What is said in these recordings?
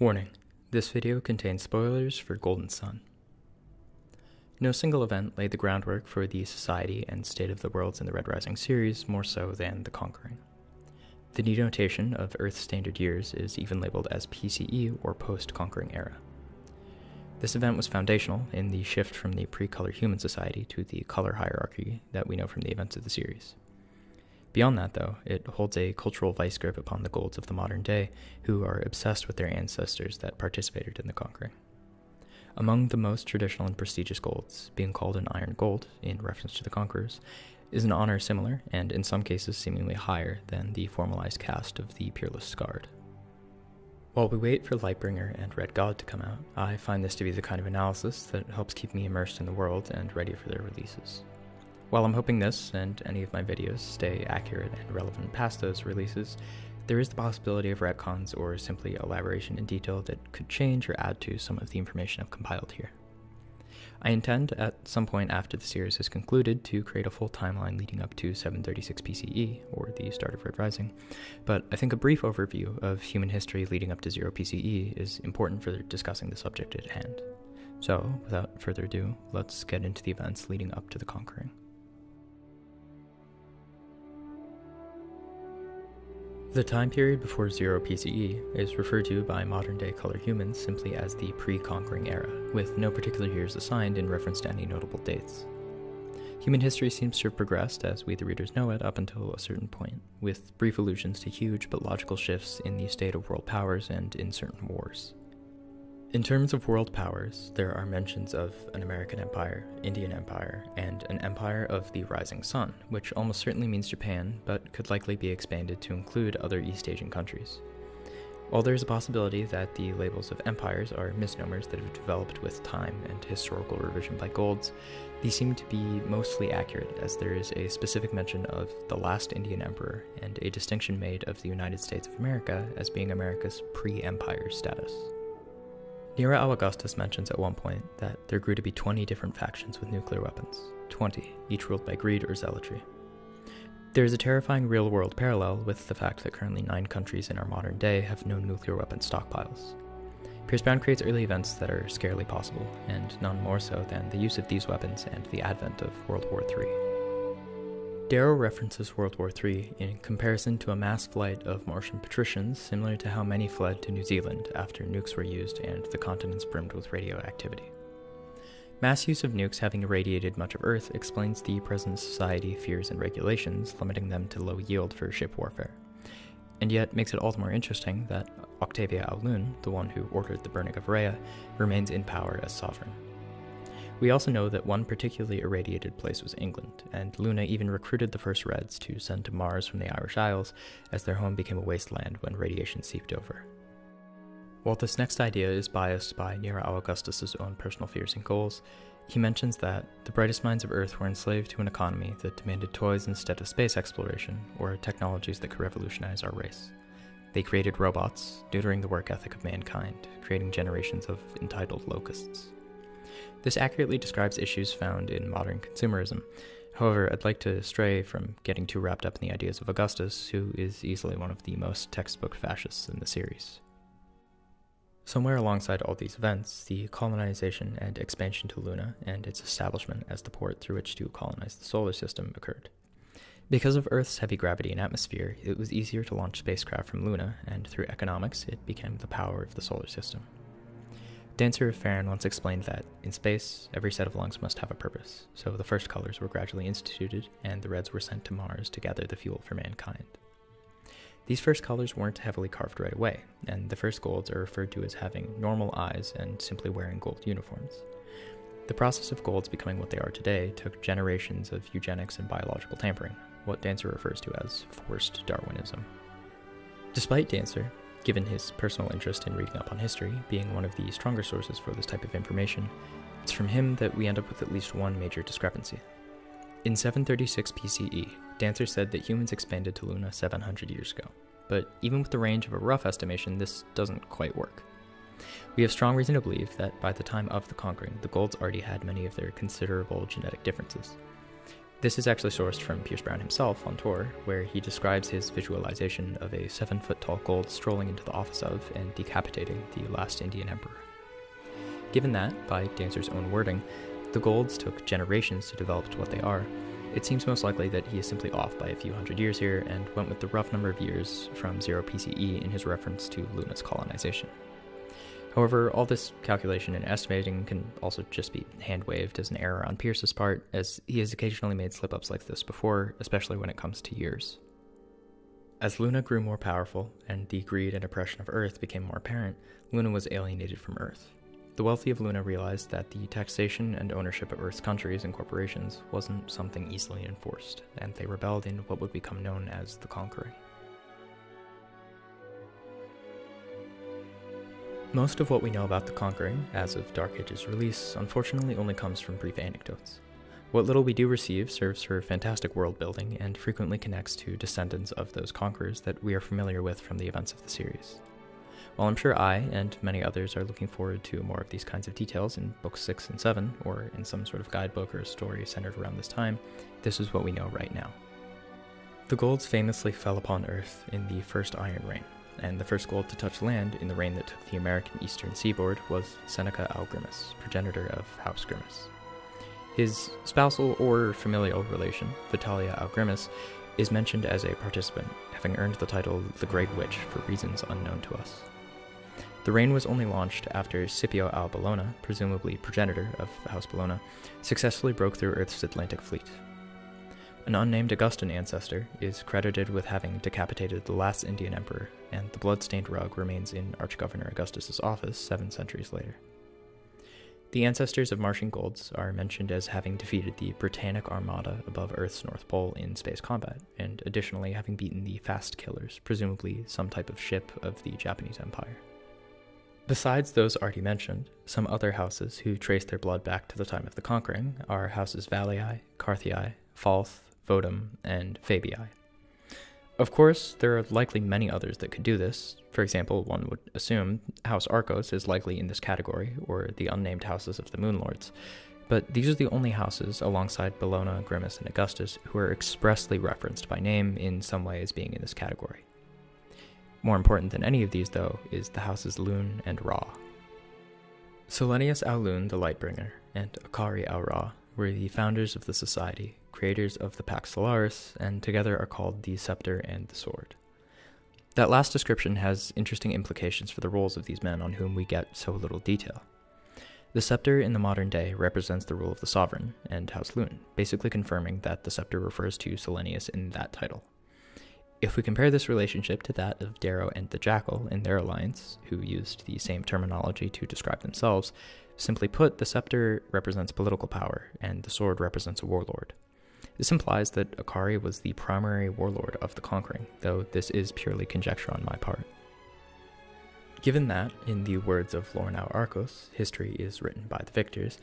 Warning this video contains spoilers for Golden Son. No single event laid the groundwork for the society and state of the worlds in the Red Rising series more so than the Conquering. The denotation of Earth Standard Years is even labeled as PCE or Post Conquering Era. This event was foundational in the shift from the pre color human society to the color hierarchy that we know from the events of the series. Beyond that, though, it holds a cultural vice grip upon the Golds of the modern day, who are obsessed with their ancestors that participated in the conquering. Among the most traditional and prestigious golds, being called an iron gold, in reference to the conquerors, is an honor similar, and in some cases seemingly higher, than the formalized caste of the Peerless Scarred. While we wait for Lightbringer and Red God to come out, I find this to be the kind of analysis that helps keep me immersed in the world and ready for their releases. While I'm hoping this and any of my videos stay accurate and relevant past those releases, there is the possibility of retcons or simply elaboration in detail that could change or add to some of the information I've compiled here. I intend, at some point after the series is concluded, to create a full timeline leading up to 736 PCE, or the start of Red Rising, but I think a brief overview of human history leading up to 0 PCE is important for discussing the subject at hand. So, without further ado, let's get into the events leading up to the Conquering. The time period before 0 PCE is referred to by modern day color humans simply as the pre conquering era, with no particular years assigned in reference to any notable dates. Human history seems to have progressed as we the readers know it up until a certain point, with brief allusions to huge but logical shifts in the state of world powers and in certain wars. In terms of world powers, there are mentions of an American empire, Indian empire, and an empire of the rising sun, which almost certainly means Japan, but could likely be expanded to include other East Asian countries. While there is a possibility that the labels of empires are misnomers that have developed with time and historical revision by Golds, these seem to be mostly accurate, as there is a specific mention of the last Indian emperor and a distinction made of the United States of America as being America's pre empire status. Nero Augustus mentions at one point that there grew to be 20 different factions with nuclear weapons, 20, each ruled by greed or zealotry. There is a terrifying real world parallel with the fact that currently nine countries in our modern day have no nuclear weapon stockpiles. Pierce Brown creates early events that are scarily possible, and none more so than the use of these weapons and the advent of World War III. Darrow references World War III in comparison to a mass flight of Martian patricians, similar to how many fled to New Zealand after nukes were used and the continents brimmed with radioactivity. Mass use of nukes having irradiated much of Earth explains the present society fears and regulations, limiting them to low yield for ship warfare. And yet makes it all the more interesting that Octavia au Lune, the one who ordered the burning of Rhea, remains in power as sovereign. We also know that one particularly irradiated place was England, and Luna even recruited the first Reds to send to Mars from the Irish Isles, as their home became a wasteland when radiation seeped over. While this next idea is biased by Nero Augustus's own personal fears and goals, he mentions that the brightest minds of Earth were enslaved to an economy that demanded toys instead of space exploration or technologies that could revolutionize our race. They created robots, neutering the work ethic of mankind, creating generations of entitled locusts. This accurately describes issues found in modern consumerism. However, I'd like to stray from getting too wrapped up in the ideas of Augustus, who is easily one of the most textbook fascists in the series. Somewhere alongside all these events, the colonization and expansion to Luna and its establishment as the port through which to colonize the solar system occurred. Because of Earth's heavy gravity and atmosphere, it was easier to launch spacecraft from Luna, and through economics, it became the power of the solar system. Dancer of Farron once explained that, in space, every set of lungs must have a purpose, so the first colors were gradually instituted, and the reds were sent to Mars to gather the fuel for mankind. These first colors weren't heavily carved right away, and the first golds are referred to as having normal eyes and simply wearing gold uniforms. The process of golds becoming what they are today took generations of eugenics and biological tampering, what Dancer refers to as forced Darwinism. Despite Dancer, Given his personal interest in reading up on history, being one of the stronger sources for this type of information, it's from him that we end up with at least one major discrepancy. In 736 PCE, Dancer said that humans expanded to Luna 700 years ago, but even with the range of a rough estimation, this doesn't quite work. We have strong reason to believe that by the time of the conquering, the Golds already had many of their considerable genetic differences. This is actually sourced from Pierce Brown himself on tour, where he describes his visualization of a seven foot tall gold strolling into the office of and decapitating the last Indian emperor. Given that, by Dancer's own wording, the golds took generations to develop to what they are, it seems most likely that he is simply off by a few hundred years here and went with the rough number of years from 0 PCE in his reference to Luna's colonization. However, all this calculation and estimating can also just be hand waved as an error on Pierce's part, as he has occasionally made slip ups like this before, especially when it comes to years. As Luna grew more powerful and the greed and oppression of Earth became more apparent, Luna was alienated from Earth. The wealthy of Luna realized that the taxation and ownership of Earth's countries and corporations wasn't something easily enforced, and they rebelled in what would become known as the Conquering. Most of what we know about the Conquering, as of Dark Age's release, unfortunately only comes from brief anecdotes. What little we do receive serves for fantastic world building and frequently connects to descendants of those conquerors that we are familiar with from the events of the series. While I'm sure I and many others are looking forward to more of these kinds of details in books 6 and 7, or in some sort of guidebook or story centered around this time, this is what we know right now. The Golds famously fell upon Earth in the First Iron Rain, and the first gold to touch land in the reign that took the American eastern seaboard was Seneca au Grimmus, progenitor of House Grimmus. His spousal or familial relation, Vitalia au Grimmus, is mentioned as a participant, having earned the title the Great Witch for reasons unknown to us. The reign was only launched after Scipio au Bellona, presumably progenitor of House Bellona, successfully broke through Earth's Atlantic fleet. An unnamed Augustan ancestor is credited with having decapitated the last Indian emperor, and the blood-stained rug remains in Archgovernor Augustus's office seven centuries later. The ancestors of Martian Golds are mentioned as having defeated the Britannic Armada above Earth's North Pole in space combat, and additionally having beaten the Fast Killers, presumably some type of ship of the Japanese Empire. Besides those already mentioned, some other houses who trace their blood back to the time of the conquering are houses Valii, Carthii, Falth, Vodum, and Fabii. Of course, there are likely many others that could do this. For example, one would assume House Arcos is likely in this category, or the unnamed houses of the Moonlords. But these are the only houses, alongside Bellona, Grimmus, and Augustus, who are expressly referenced by name in some way as being in this category. More important than any of these, though, is the houses Lune and Ra. Silenius Au Lune, the Lightbringer, and Akari Au Ra were the founders of the society, creators of the Pax Solaris, and together are called the Scepter and the Sword. That last description has interesting implications for the roles of these men on whom we get so little detail. The scepter in the modern day represents the rule of the sovereign and House Lune, basically confirming that the scepter refers to Silenius in that title. If we compare this relationship to that of Darrow and the Jackal in their alliance, who used the same terminology to describe themselves, simply put, the scepter represents political power, and the sword represents a warlord. This implies that Akari was the primary warlord of the Conquering, though this is purely conjecture on my part. Given that, in the words of Lorn au Arcos, history is written by the victors,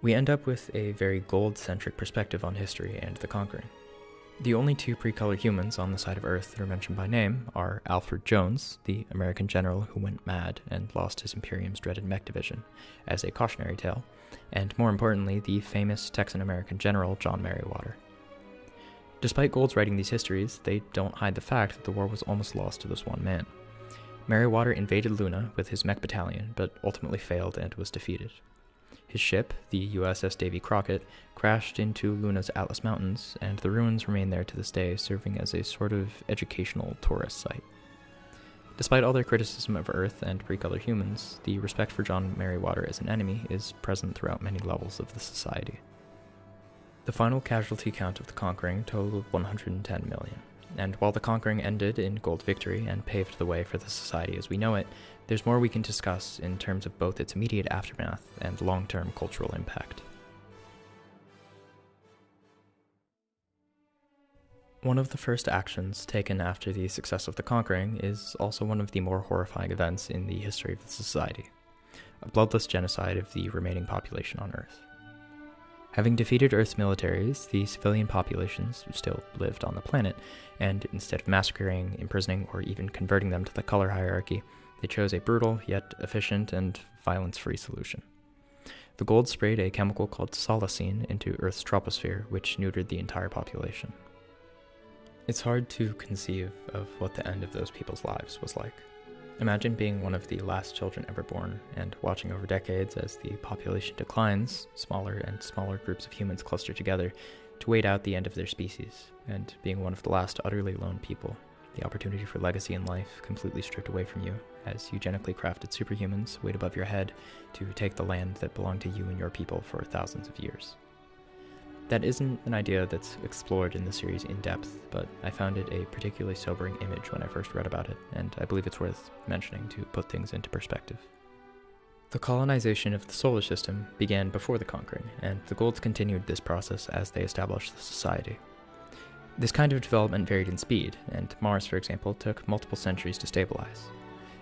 we end up with a very gold centric perspective on history and the Conquering. The only two pre-colored humans on the side of Earth that are mentioned by name are Alfred Jones, the American general who went mad and lost his Imperium's dreaded mech division, as a cautionary tale, and more importantly, the famous Texan American general John Merrywater. Despite Golds writing these histories, they don't hide the fact that the war was almost lost to this one man. Merrywater invaded Luna with his mech battalion, but ultimately failed and was defeated. His ship, the USS Davy Crockett, crashed into Luna's Atlas Mountains, and the ruins remain there to this day, serving as a sort of educational tourist site. Despite all their criticism of Earth and pre-colored humans, the respect for John Merrywater as an enemy is present throughout many levels of the society. The final casualty count of the conquering totaled 110 million, and while the conquering ended in gold victory and paved the way for the society as we know it, there's more we can discuss in terms of both its immediate aftermath and long term cultural impact. One of the first actions taken after the success of the conquering is also one of the more horrifying events in the history of the society a bloodless genocide of the remaining population on Earth. Having defeated Earth's militaries, the civilian populations still lived on the planet, and instead of massacring, imprisoning, or even converting them to the color hierarchy, they chose a brutal yet efficient and violence free solution. The gold sprayed a chemical called solacene into Earth's troposphere, which neutered the entire population. It's hard to conceive of what the end of those people's lives was like. Imagine being one of the last children ever born and watching over decades as the population declines, smaller and smaller groups of humans cluster together to wait out the end of their species, and being one of the last utterly lone people, the opportunity for legacy in life completely stripped away from you as eugenically crafted superhumans wait above your head to take the land that belonged to you and your people for thousands of years. That isn't an idea that's explored in the series in depth, but I found it a particularly sobering image when I first read about it, and I believe it's worth mentioning to put things into perspective. The colonization of the solar system began before the conquering, and the Golds continued this process as they established the society. This kind of development varied in speed, and Mars, for example, took multiple centuries to stabilize.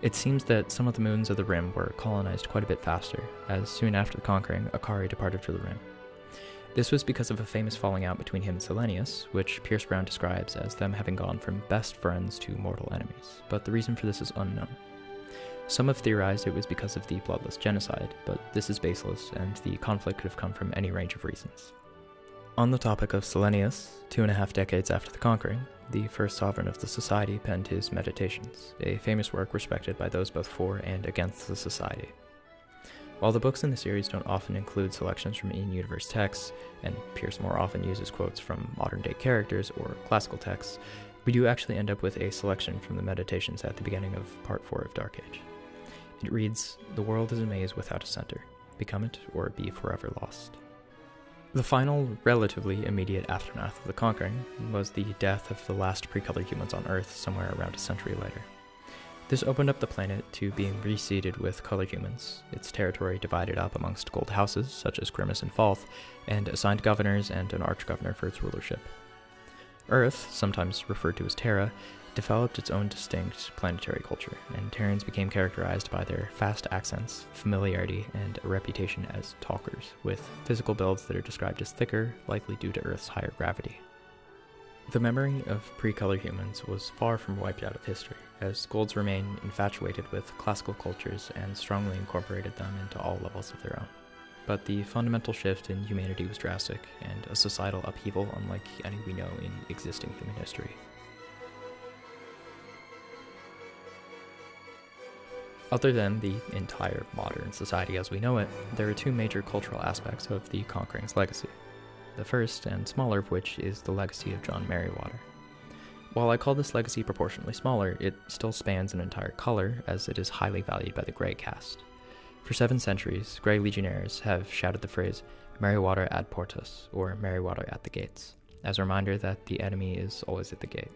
It seems that some of the moons of the Rim were colonized quite a bit faster, as soon after the conquering, Akari departed for the Rim. This was because of a famous falling out between him and Silenius, which Pierce Brown describes as them having gone from best friends to mortal enemies, but the reason for this is unknown. Some have theorized it was because of the bloodless genocide, but this is baseless, and the conflict could have come from any range of reasons. On the topic of Silenius, two and a half decades after the conquering, the first sovereign of the society penned his Meditations, a famous work respected by those both for and against the society. While the books in the series don't often include selections from in universe texts, and Pierce more often uses quotes from modern day characters or classical texts, we do actually end up with a selection from the Meditations at the beginning of Part 4 of Dark Age. It reads The world is a maze without a center. Become it or be forever lost. The final, relatively immediate aftermath of the conquering was the death of the last pre colored humans on Earth somewhere around a century later. This opened up the planet to being reseeded with color humans, its territory divided up amongst gold houses, such as Grimmus and Falth, and assigned governors and an arch-governor for its rulership. Earth, sometimes referred to as Terra, developed its own distinct planetary culture, and Terrans became characterized by their fast accents, familiarity, and a reputation as talkers, with physical builds that are described as thicker, likely due to Earth's higher gravity. The memory of pre-color humans was far from wiped out of history, as Golds remain infatuated with classical cultures and strongly incorporated them into all levels of their own. But the fundamental shift in humanity was drastic, and a societal upheaval unlike any we know in existing human history. Other than the entire modern society as we know it, there are two major cultural aspects of the Conquering's legacy the first and smaller of which is the legacy of John Merrywater. While I call this legacy proportionally smaller, it still spans an entire color, as it is highly valued by the Grey caste. For seven centuries, Grey legionnaires have shouted the phrase Merrywater ad portas, or Merrywater at the gates, as a reminder that the enemy is always at the gate.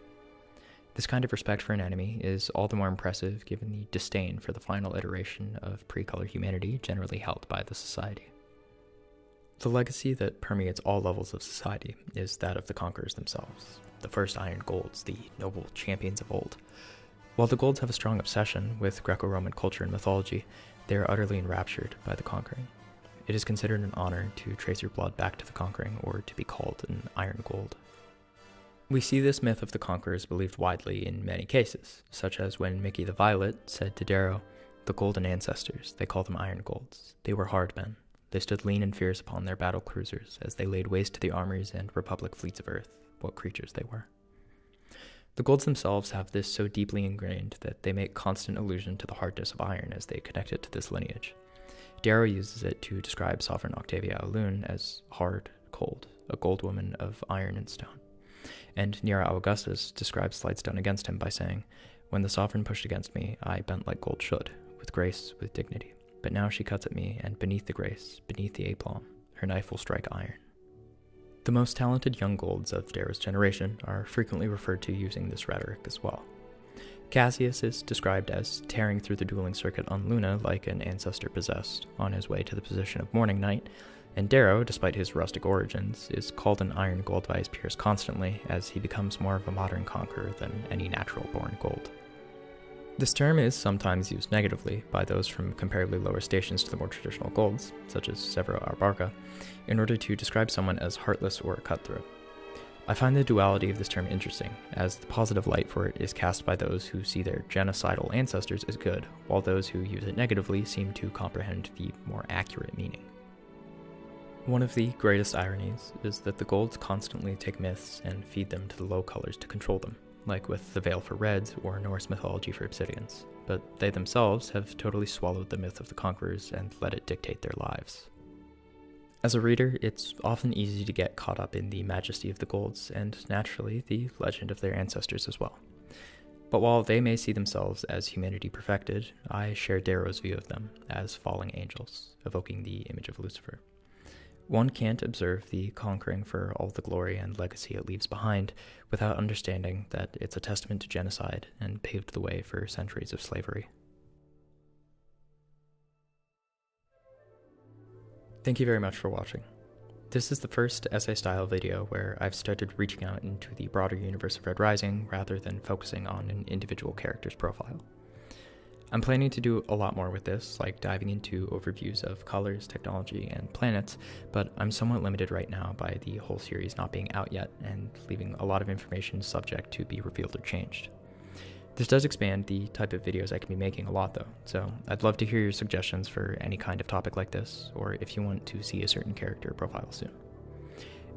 This kind of respect for an enemy is all the more impressive given the disdain for the final iteration of pre color humanity generally held by the society. The legacy that permeates all levels of society is that of the conquerors themselves, the first Iron Golds, the noble champions of old. While the Golds have a strong obsession with Greco Roman culture and mythology, they are utterly enraptured by the conquering. It is considered an honor to trace your blood back to the conquering or to be called an Iron Gold. We see this myth of the conquerors believed widely in many cases, such as when Mickey the Violet said to Darrow, The golden ancestors, they call them Iron Golds. They were hard men. They stood lean and fierce upon their battle cruisers as they laid waste to the armies and Republic fleets of Earth. What creatures they were. The Golds themselves have this so deeply ingrained that they make constant allusion to the hardness of iron as they connect it to this lineage. Darrow uses it to describe Sovereign Octavia au Lune as hard, cold, a gold woman of iron and stone. And Nero Augustus describes Slightstone against him by saying, When the sovereign pushed against me, I bent like gold should, with grace, with dignity but now she cuts at me, and beneath the grace, beneath the aplomb, her knife will strike iron. The most talented young golds of Darrow's generation are frequently referred to using this rhetoric as well. Cassius is described as tearing through the dueling circuit on Luna like an ancestor possessed, on his way to the position of Morning Knight, and Darrow, despite his rustic origins, is called an Iron Gold by his peers constantly as he becomes more of a modern conqueror than any natural born gold. This term is sometimes used negatively by those from comparably lower stations to the more traditional golds, such as Severo Abarca, in order to describe someone as heartless or a cutthroat. I find the duality of this term interesting, as the positive light for it is cast by those who see their genocidal ancestors as good, while those who use it negatively seem to comprehend the more accurate meaning. One of the greatest ironies is that the golds constantly take myths and feed them to the low colors to control them, like with the Veil for reds or Norse mythology for obsidians, but they themselves have totally swallowed the myth of the conquerors and let it dictate their lives. As a reader, it's often easy to get caught up in the majesty of the golds and, naturally, the legend of their ancestors as well. But while they may see themselves as humanity perfected, I share Darrow's view of them as falling angels, evoking the image of Lucifer. One can't observe the conquering for all the glory and legacy it leaves behind without understanding that it's a testament to genocide and paved the way for centuries of slavery. Thank you very much for watching. This is the first essay style video where I've started reaching out into the broader universe of Red Rising rather than focusing on an individual character's profile. I'm planning to do a lot more with this, like diving into overviews of colors, technology, and planets, but I'm somewhat limited right now by the whole series not being out yet and leaving a lot of information subject to be revealed or changed. This does expand the type of videos I can be making a lot though, so I'd love to hear your suggestions for any kind of topic like this, or if you want to see a certain character profile soon.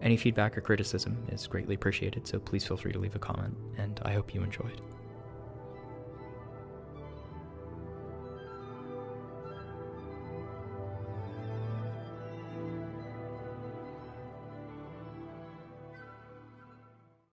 Any feedback or criticism is greatly appreciated, so please feel free to leave a comment, and I hope you enjoyed.